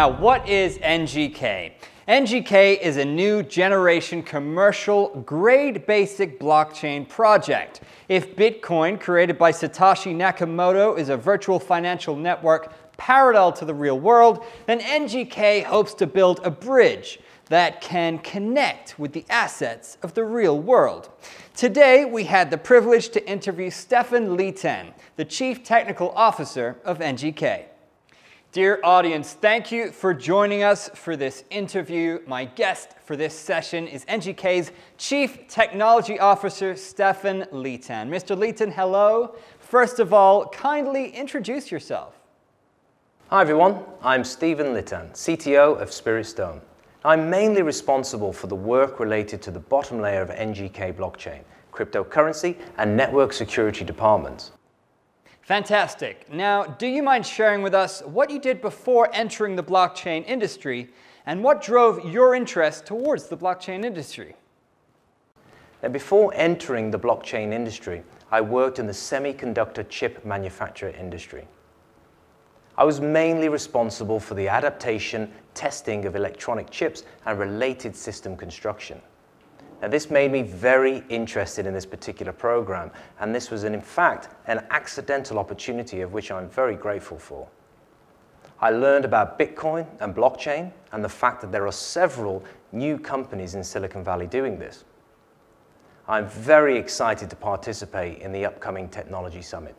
Now, what is NGK? NGK is a new generation commercial grade basic blockchain project. If Bitcoin, created by Satoshi Nakamoto, is a virtual financial network parallel to the real world, then NGK hopes to build a bridge that can connect with the assets of the real world. Today, we had the privilege to interview Stefan Litan, the Chief Technical Officer of NGK. Dear audience, thank you for joining us for this interview. My guest for this session is NGK's Chief Technology Officer, Stefan Litan. Mr. Litan, hello. First of all, kindly introduce yourself. Hi everyone, I'm Stephen Litan, CTO of Spirit Stone. I'm mainly responsible for the work related to the bottom layer of NGK blockchain, cryptocurrency and network security departments. Fantastic. Now, do you mind sharing with us what you did before entering the blockchain industry and what drove your interest towards the blockchain industry? Now, before entering the blockchain industry, I worked in the semiconductor chip manufacturer industry. I was mainly responsible for the adaptation, testing of electronic chips and related system construction. Now, this made me very interested in this particular program, and this was, in fact, an accidental opportunity of which I'm very grateful for. I learned about Bitcoin and blockchain and the fact that there are several new companies in Silicon Valley doing this. I'm very excited to participate in the upcoming Technology Summit.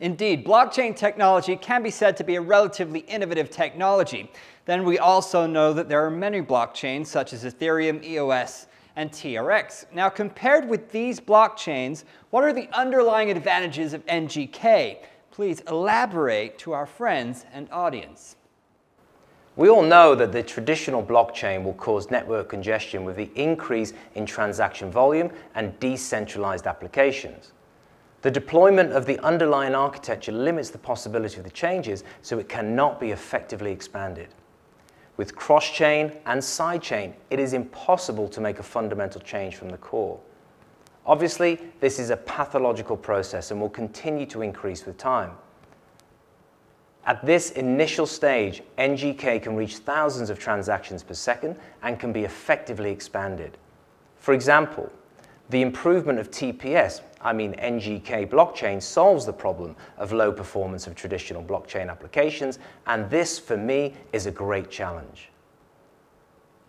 Indeed, blockchain technology can be said to be a relatively innovative technology. Then we also know that there are many blockchains such as Ethereum, EOS, and TRX. Now compared with these blockchains, what are the underlying advantages of NGK? Please elaborate to our friends and audience. We all know that the traditional blockchain will cause network congestion with the increase in transaction volume and decentralized applications. The deployment of the underlying architecture limits the possibility of the changes, so it cannot be effectively expanded. With cross-chain and side-chain, it is impossible to make a fundamental change from the core. Obviously, this is a pathological process and will continue to increase with time. At this initial stage, NGK can reach thousands of transactions per second and can be effectively expanded. For example, the improvement of TPS, I mean NGK blockchain, solves the problem of low performance of traditional blockchain applications, and this, for me, is a great challenge.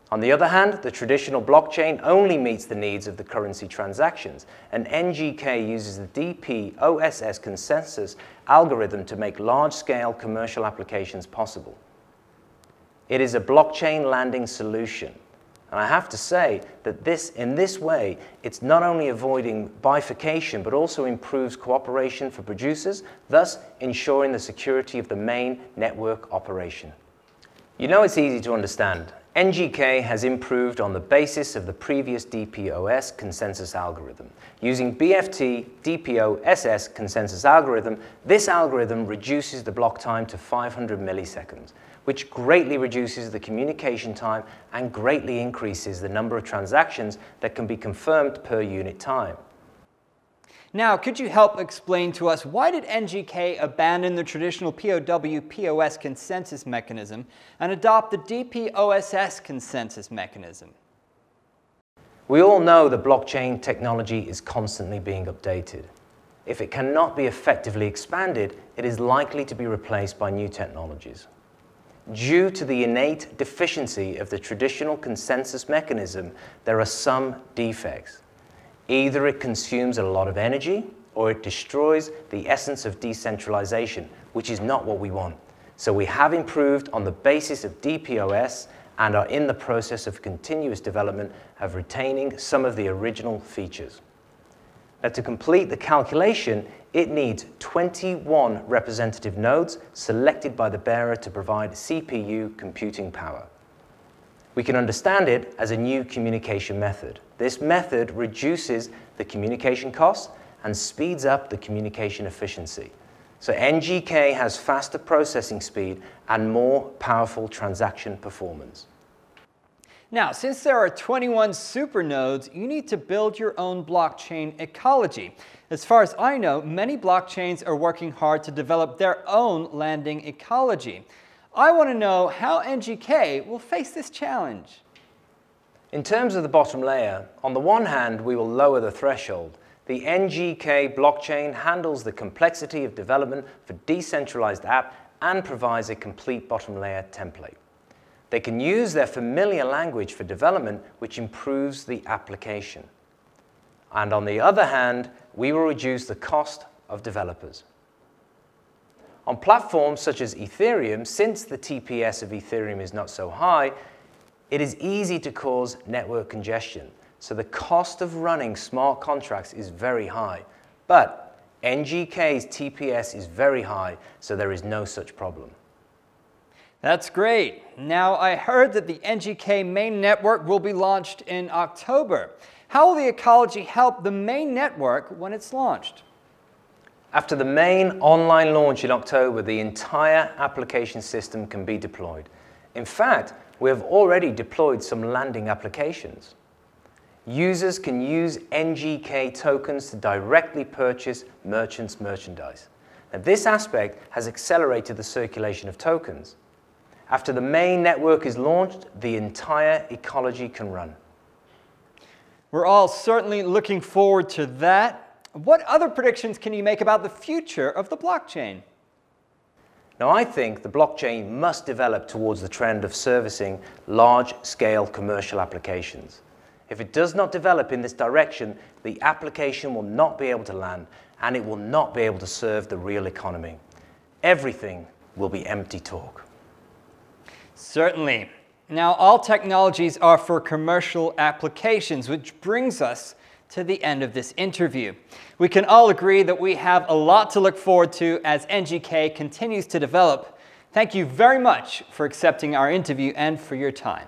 On the other hand, the traditional blockchain only meets the needs of the currency transactions, and NGK uses the DPoS consensus algorithm to make large-scale commercial applications possible. It is a blockchain landing solution and I have to say that this, in this way, it's not only avoiding bifurcation, but also improves cooperation for producers, thus ensuring the security of the main network operation. You know it's easy to understand. NGK has improved on the basis of the previous DPoS consensus algorithm. Using BFT DPoSS consensus algorithm, this algorithm reduces the block time to 500 milliseconds which greatly reduces the communication time and greatly increases the number of transactions that can be confirmed per unit time. Now, could you help explain to us why did NGK abandon the traditional POW-POS consensus mechanism and adopt the DPoSS consensus mechanism? We all know that blockchain technology is constantly being updated. If it cannot be effectively expanded, it is likely to be replaced by new technologies due to the innate deficiency of the traditional consensus mechanism, there are some defects. Either it consumes a lot of energy or it destroys the essence of decentralization, which is not what we want. So we have improved on the basis of DPoS and are in the process of continuous development of retaining some of the original features. Now to complete the calculation, it needs 21 representative nodes selected by the bearer to provide CPU computing power. We can understand it as a new communication method. This method reduces the communication costs and speeds up the communication efficiency. So NGK has faster processing speed and more powerful transaction performance. Now, since there are 21 supernodes, you need to build your own blockchain ecology. As far as I know, many blockchains are working hard to develop their own landing ecology. I want to know how NGK will face this challenge. In terms of the bottom layer, on the one hand, we will lower the threshold. The NGK blockchain handles the complexity of development for decentralized app and provides a complete bottom layer template. They can use their familiar language for development, which improves the application. And on the other hand, we will reduce the cost of developers. On platforms such as Ethereum, since the TPS of Ethereum is not so high, it is easy to cause network congestion. So the cost of running smart contracts is very high. But NGK's TPS is very high, so there is no such problem. That's great. Now, I heard that the NGK main network will be launched in October. How will the ecology help the main network when it's launched? After the main online launch in October, the entire application system can be deployed. In fact, we have already deployed some landing applications. Users can use NGK tokens to directly purchase merchants' merchandise. Now, this aspect has accelerated the circulation of tokens. After the main network is launched, the entire ecology can run. We're all certainly looking forward to that. What other predictions can you make about the future of the blockchain? Now, I think the blockchain must develop towards the trend of servicing large-scale commercial applications. If it does not develop in this direction, the application will not be able to land and it will not be able to serve the real economy. Everything will be empty talk. Certainly. Now, all technologies are for commercial applications, which brings us to the end of this interview. We can all agree that we have a lot to look forward to as NGK continues to develop. Thank you very much for accepting our interview and for your time.